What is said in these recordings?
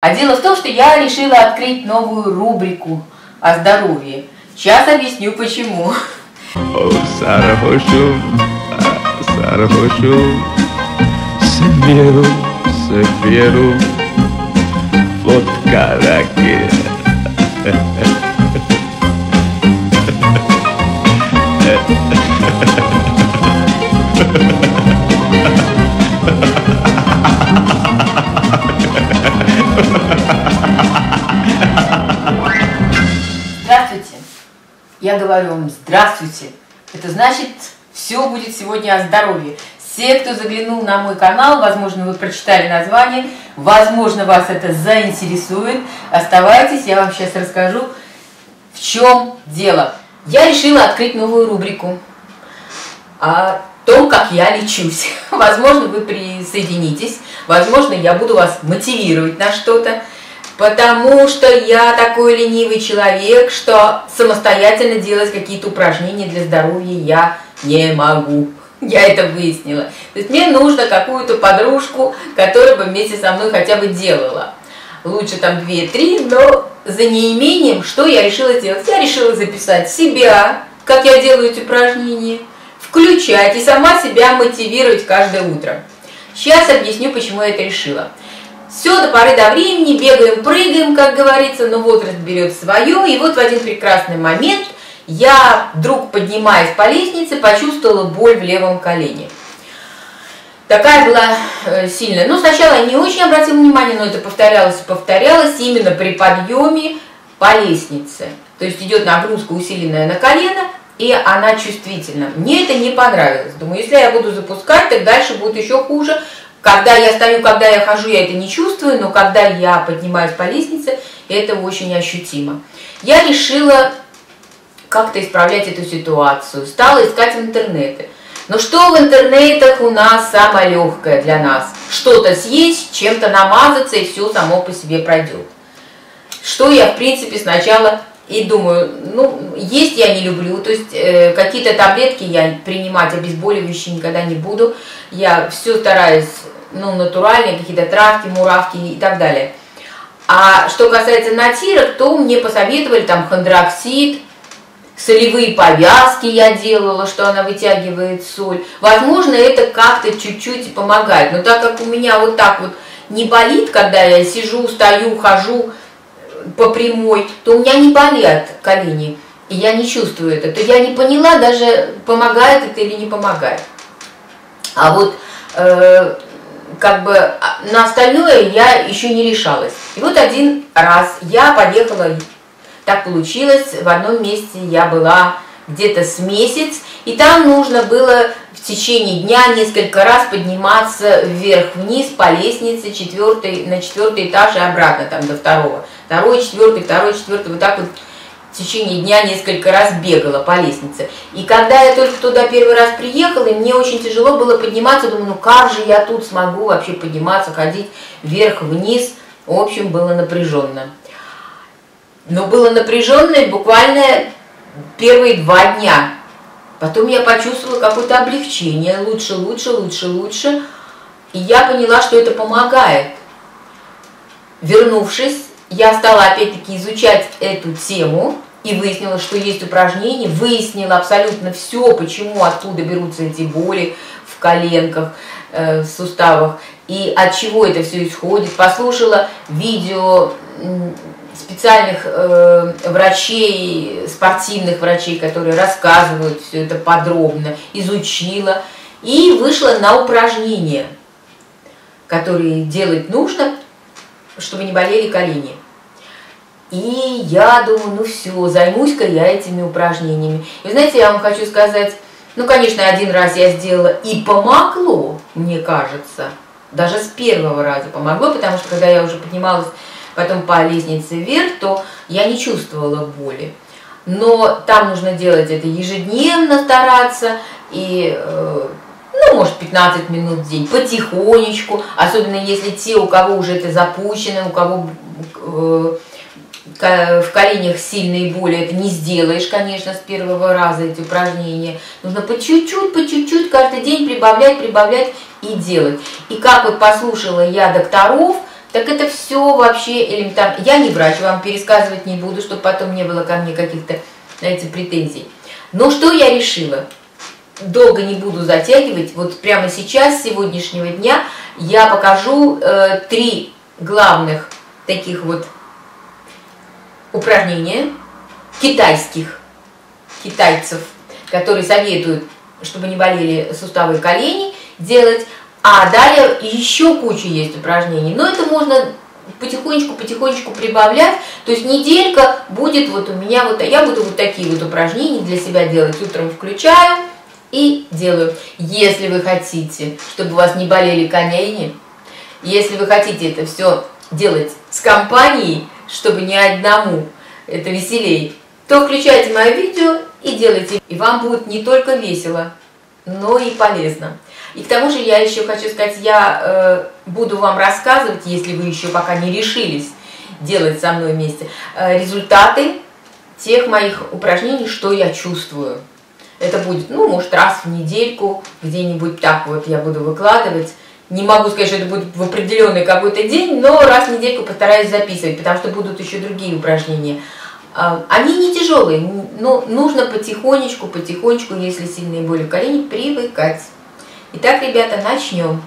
А дело в том, что я решила открыть новую рубрику о здоровье. Сейчас объясню почему. Vodka rakı Здравствуйте. Я говорю вам здравствуйте. Это значит, все будет сегодня о здоровье. Все, кто заглянул на мой канал, возможно, вы прочитали название, возможно, вас это заинтересует. Оставайтесь, я вам сейчас расскажу, в чем дело. Я решила открыть новую рубрику о том, как я лечусь. Возможно, вы присоединитесь, возможно, я буду вас мотивировать на что-то, потому что я такой ленивый человек, что самостоятельно делать какие-то упражнения для здоровья я не могу. Я это выяснила. То есть мне нужно какую-то подружку, которая бы вместе со мной хотя бы делала. Лучше там 2-3, но за неимением, что я решила сделать? Я решила записать себя, как я делаю эти упражнения, включать и сама себя мотивировать каждое утро. Сейчас объясню, почему я это решила. Все до поры до времени, бегаем, прыгаем, как говорится, но возраст берет свое. И вот в один прекрасный момент я вдруг, поднимаясь по лестнице, почувствовала боль в левом колене. Такая была э, сильная. Ну, сначала я не очень обратила внимание, но это повторялось и повторялось именно при подъеме по лестнице. То есть идет нагрузка усиленная на колено, и она чувствительна. Мне это не понравилось. Думаю, если я буду запускать, так дальше будет еще хуже. Когда я стою, когда я хожу, я это не чувствую, но когда я поднимаюсь по лестнице, это очень ощутимо. Я решила как-то исправлять эту ситуацию. Стала искать в интернете. Но что в интернетах у нас самое легкое для нас? Что-то съесть, чем-то намазаться, и все само по себе пройдет. Что я, в принципе, сначала и думаю, ну, есть я не люблю, то есть э, какие-то таблетки я принимать обезболивающие никогда не буду. Я все стараюсь, ну, натуральные, какие-то травки, муравки и так далее. А что касается натирок, то мне посоветовали там хондроксид, солевые повязки я делала, что она вытягивает соль. Возможно, это как-то чуть-чуть помогает. Но так как у меня вот так вот не болит, когда я сижу, стою, хожу по прямой, то у меня не болят колени, и я не чувствую это. То я не поняла даже, помогает это или не помогает. А вот э, как бы а, на остальное я еще не решалась. И вот один раз я поехала так получилось, в одном месте я была где-то с месяц, и там нужно было в течение дня несколько раз подниматься вверх-вниз по лестнице четвертый, на четвертый этаж и обратно там до второго. Второй, четвертый, второй, четвертый, вот так вот в течение дня несколько раз бегала по лестнице. И когда я только туда первый раз приехала, мне очень тяжело было подниматься, думаю, ну как же я тут смогу вообще подниматься, ходить вверх-вниз. В общем, было напряженно. Но было напряженно буквально первые два дня. Потом я почувствовала какое-то облегчение, лучше, лучше, лучше, лучше. И я поняла, что это помогает. Вернувшись, я стала опять-таки изучать эту тему и выяснила, что есть упражнения, выяснила абсолютно все, почему, откуда берутся эти боли в коленках, э, в суставах и от чего это все исходит. Послушала видео специальных э, врачей, спортивных врачей, которые рассказывают все это подробно, изучила и вышла на упражнения, которые делать нужно, чтобы не болели колени. И я думаю, ну все, займусь-ка я этими упражнениями. И знаете, я вам хочу сказать, ну, конечно, один раз я сделала и помогло, мне кажется, даже с первого раза помогло, потому что когда я уже поднималась потом по лестнице вверх, то я не чувствовала боли. Но там нужно делать это ежедневно, стараться, и, э, ну, может, 15 минут в день, потихонечку, особенно если те, у кого уже это запущено, у кого э, в коленях сильные боли, это не сделаешь, конечно, с первого раза эти упражнения. Нужно по чуть-чуть, по чуть-чуть каждый день прибавлять, прибавлять и делать. И как вот послушала я докторов, Так это все вообще элементарно. Я не врач, вам пересказывать не буду, чтобы потом не было ко мне каких-то, знаете, претензий. Но что я решила? Долго не буду затягивать. Вот прямо сейчас, с сегодняшнего дня, я покажу э, три главных таких вот упражнения китайских, китайцев, которые советуют, чтобы не болели суставы колени, делать. А далее еще куча есть упражнений. Но это можно потихонечку-потихонечку прибавлять. То есть неделька будет вот у меня вот, я буду вот такие вот упражнения для себя делать. Утром включаю и делаю. Если вы хотите, чтобы у вас не болели колени, если вы хотите это все делать с компанией, чтобы не одному это веселей, то включайте мое видео и делайте. И вам будет не только весело, но и полезно. И к тому же я еще хочу сказать, я э, буду вам рассказывать, если вы еще пока не решились делать со мной вместе, э, результаты тех моих упражнений, что я чувствую. Это будет, ну, может, раз в недельку, где-нибудь так вот я буду выкладывать. Не могу сказать, что это будет в определенный какой-то день, но раз в недельку постараюсь записывать, потому что будут еще другие упражнения. А, они не тяжелые, но нужно потихонечку, потихонечку, если сильные боли в колени, привыкать. Итак, ребята, начнем.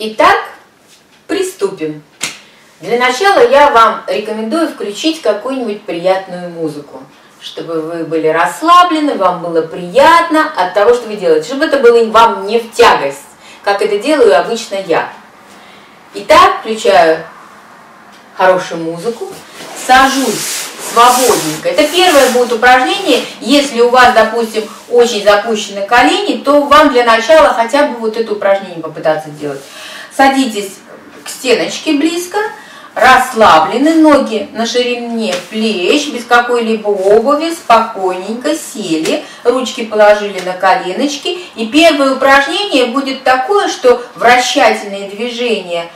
Итак, приступим. Для начала я вам рекомендую включить какую-нибудь приятную музыку, чтобы вы были расслаблены, вам было приятно от того, что вы делаете, чтобы это было вам не в тягость как это делаю обычно я. Итак, включаю хорошую музыку, сажусь свободненько. Это первое будет упражнение. Если у вас, допустим, очень запущены колени, то вам для начала хотя бы вот это упражнение попытаться делать. Садитесь к стеночке близко, расслаблены, ноги на ширине плеч, без какой-либо обуви, спокойненько сели, ручки положили на коленочки. И первое упражнение будет такое, что вращательные движения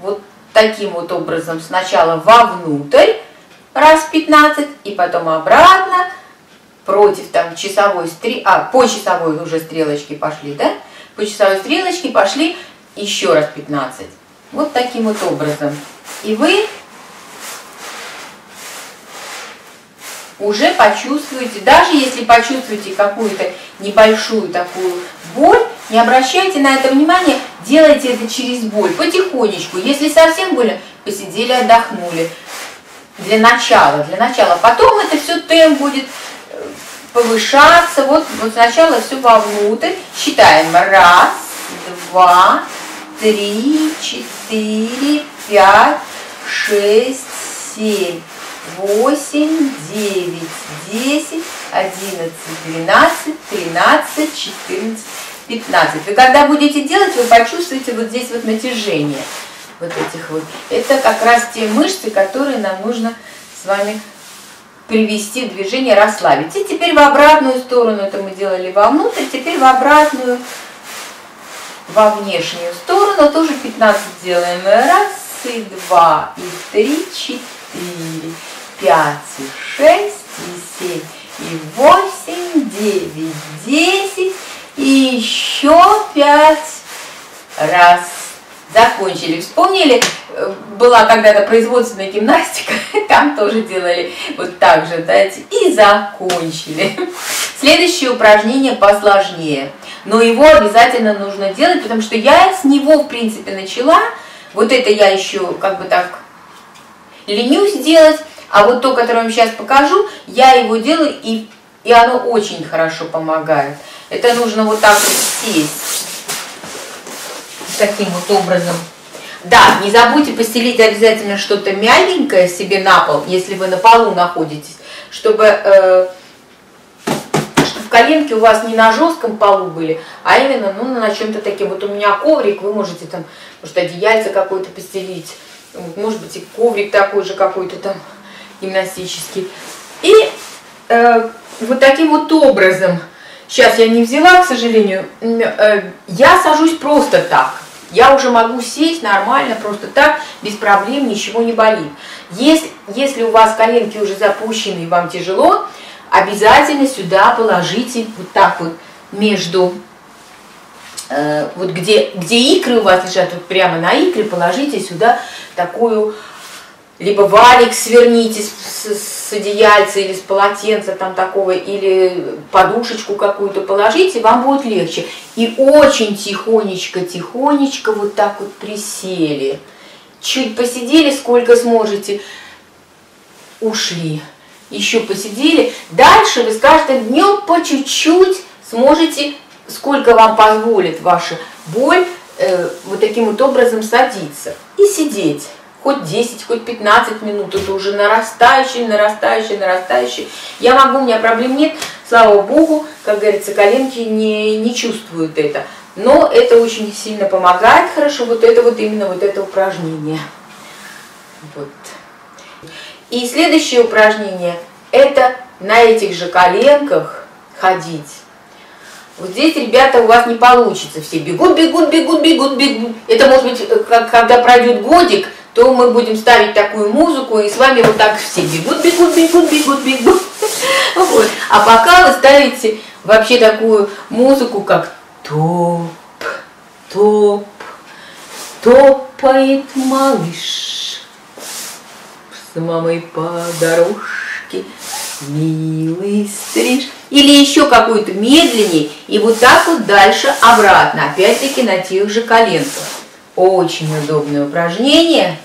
вот таким вот образом сначала вовнутрь, раз 15, и потом обратно, против там часовой стрелки, а, по часовой уже стрелочки пошли, да? По часовой стрелочке пошли еще раз 15. Вот таким вот образом. И вы уже почувствуете, даже если почувствуете какую-то небольшую такую боль, не обращайте на это внимания, делайте это через боль, потихонечку. Если совсем больно, посидели, отдохнули. Для начала, для начала. Потом это все темп будет э, повышаться. Вот, вот сначала все вовнутрь. Считаем. Раз, два, три, четыре, пять, шесть, семь, восемь, девять, десять, одиннадцать, двенадцать, тринадцать, четырнадцать, пятнадцать. Вы когда будете делать, вы почувствуете вот здесь вот натяжение вот этих вот. Это как раз те мышцы, которые нам нужно с вами привести движение, расслабить. И теперь в обратную сторону, это мы делали вовнутрь, теперь в обратную во внешнюю сторону, тоже 15 делаем. Раз, и два, и три, четыре, пять, и шесть, и семь, и восемь, девять, десять, и еще пять. Раз, закончили. Вспомнили, э, была когда-то производственная гимнастика, там тоже делали вот так же, да, и закончили. Следующее упражнение посложнее но его обязательно нужно делать, потому что я с него, в принципе, начала. Вот это я еще как бы так ленюсь делать, а вот то, которое вам сейчас покажу, я его делаю, и, и оно очень хорошо помогает. Это нужно вот так вот сесть, таким вот образом. Да, не забудьте постелить обязательно что-то мягенькое себе на пол, если вы на полу находитесь, чтобы... Э, коленки у вас не на жестком полу были, а именно ну, на чем-то таким. Вот у меня коврик, вы можете там, может, одеяльце какое-то постелить, может быть, и коврик такой же какой-то там гимнастический. И э, вот таким вот образом, сейчас я не взяла, к сожалению, э, я сажусь просто так. Я уже могу сесть нормально, просто так, без проблем, ничего не болит. Если, если у вас коленки уже запущены и вам тяжело, обязательно сюда положите вот так вот между э, вот где, где икры у вас лежат, вот прямо на икры положите сюда такую либо валик сверните с, с, с одеяльца или с полотенца там такого, или подушечку какую-то положите, вам будет легче. И очень тихонечко, тихонечко вот так вот присели. Чуть посидели, сколько сможете, ушли. Еще посидели. Дальше вы с каждым днем по чуть-чуть сможете, сколько вам позволит ваша боль, э, вот таким вот образом садиться и сидеть хоть 10, хоть 15 минут, это уже нарастающий, нарастающий, нарастающий. Я могу, у меня проблем нет, слава богу, как говорится, коленки не, не чувствуют это. Но это очень сильно помогает хорошо, вот это вот именно вот это упражнение. Вот. И следующее упражнение, это на этих же коленках ходить. Вот здесь, ребята, у вас не получится. Все бегут, бегут, бегут, бегут, бегут. Это может быть, когда пройдет годик, то мы будем ставить такую музыку, и с вами вот так все бегут, бегут, бегут, бегут, бегут. Вот. А пока вы ставите вообще такую музыку, как топ, топ, топает малыш с мамой по дорожке, милый стриж. Или еще какую-то медленнее, и вот так вот дальше обратно, опять-таки на тех же коленках. Очень удобное упражнение.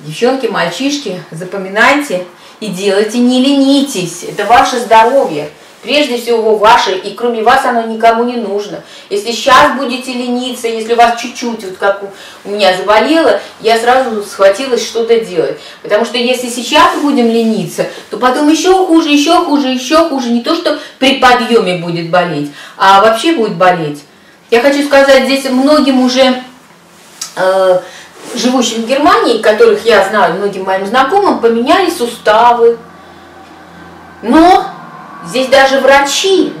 Девчонки, мальчишки, запоминайте и делайте, не ленитесь. Это ваше здоровье. Прежде всего ваше, и кроме вас оно никому не нужно. Если сейчас будете лениться, если у вас чуть-чуть, вот как у, меня заболело, я сразу схватилась что-то делать. Потому что если сейчас будем лениться, то потом еще хуже, еще хуже, еще хуже. Не то, что при подъеме будет болеть, а вообще будет болеть. Я хочу сказать, здесь многим уже... Э, живущим в Германии, которых я знаю, многим моим знакомым, поменяли суставы. Но здесь даже врачи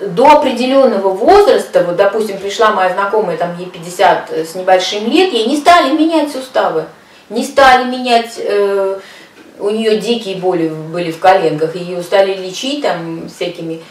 до определенного возраста, вот, допустим, пришла моя знакомая, там, ей 50 с небольшим лет, ей не стали менять суставы, не стали менять, э, у нее дикие боли были в коленках, ее стали лечить там всякими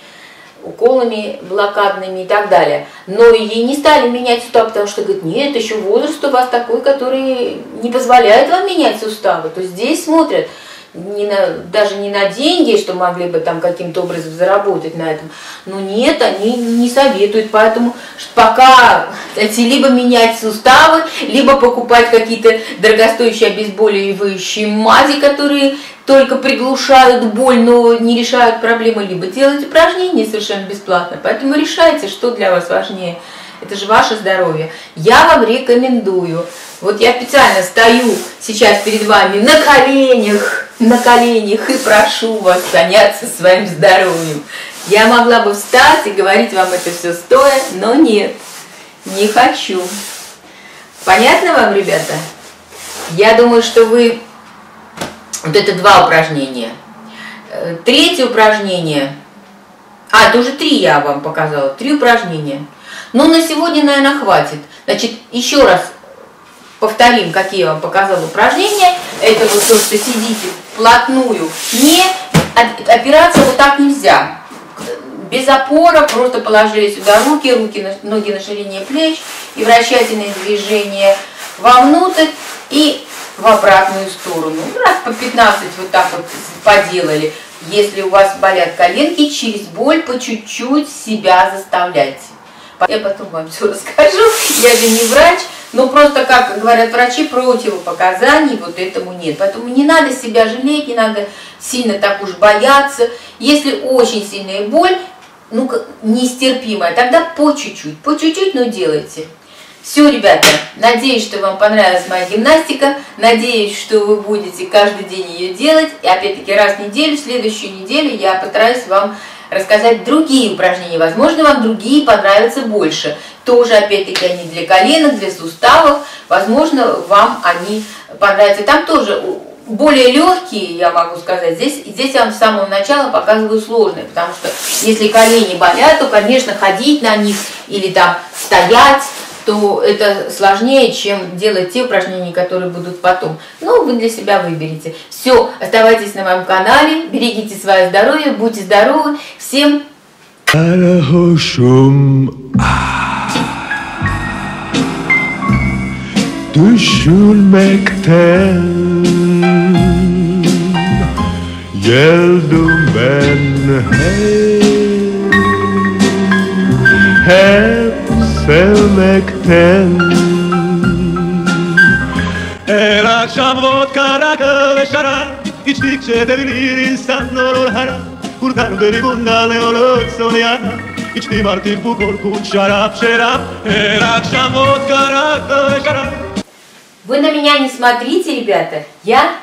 уколами блокадными и так далее. Но ей не стали менять суставы, потому что говорит, нет, еще возраст у вас такой, который не позволяет вам менять суставы. То здесь смотрят не на, даже не на деньги, что могли бы там каким-то образом заработать на этом. Но нет, они не советуют. Поэтому пока эти либо менять суставы, либо покупать какие-то дорогостоящие обезболивающие мази, которые только приглушают боль, но не решают проблемы, либо делать упражнения совершенно бесплатно. Поэтому решайте, что для вас важнее. Это же ваше здоровье. Я вам рекомендую. Вот я специально стою сейчас перед вами на коленях, на коленях и прошу вас заняться своим здоровьем. Я могла бы встать и говорить вам это все стоя, но нет, не хочу. Понятно вам, ребята? Я думаю, что вы вот это два упражнения. Э, третье упражнение. А, это уже три я вам показала. Три упражнения. Но на сегодня, наверное, хватит. Значит, еще раз повторим, какие я вам показала упражнения. Это вот то, что сидите вплотную. Не опираться вот так нельзя. Без опора просто положили сюда руки, руки, ноги на ширине плеч и вращательные движения вовнутрь и в обратную сторону. Ну, раз по 15 вот так вот поделали. Если у вас болят коленки, через боль по чуть-чуть себя заставляйте. Я потом вам все расскажу, я же не врач, но просто, как говорят врачи, противопоказаний вот этому нет. Поэтому не надо себя жалеть, не надо сильно так уж бояться. Если очень сильная боль, ну, нестерпимая, тогда по чуть-чуть, по чуть-чуть, но делайте. Все, ребята, надеюсь, что вам понравилась моя гимнастика. Надеюсь, что вы будете каждый день ее делать. И опять-таки раз в неделю, в следующую неделю я постараюсь вам рассказать другие упражнения. Возможно, вам другие понравятся больше. Тоже, опять-таки, они для коленок, для суставов. Возможно, вам они понравятся. Там тоже более легкие, я могу сказать. Здесь, здесь я вам с самого начала показываю сложные, потому что если колени болят, то, конечно, ходить на них или там стоять то это сложнее, чем делать те упражнения, которые будут потом. Но вы для себя выберете. Все, оставайтесь на моем канале, берегите свое здоровье, будьте здоровы. Всем Düşünmekten Hepselmekten El akşam vodka rakı ve şarap İçtikçe devirir insan olur harap Kurtar beni bundan ne olursun ya İçtim artık bu korkunç şarap şarap Her akşam vodka rakı ve şarap Вы на меня не смотрите, ребята. Я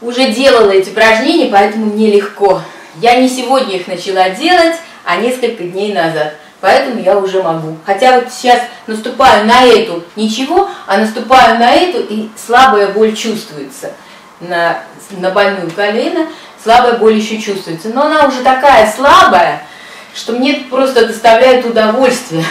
уже делала эти упражнения, поэтому мне легко. Я не сегодня их начала делать, а несколько дней назад. Поэтому я уже могу. Хотя вот сейчас наступаю на эту ничего, а наступаю на эту и слабая боль чувствуется. На, на больную колено слабая боль еще чувствуется. Но она уже такая слабая, что мне просто доставляет удовольствие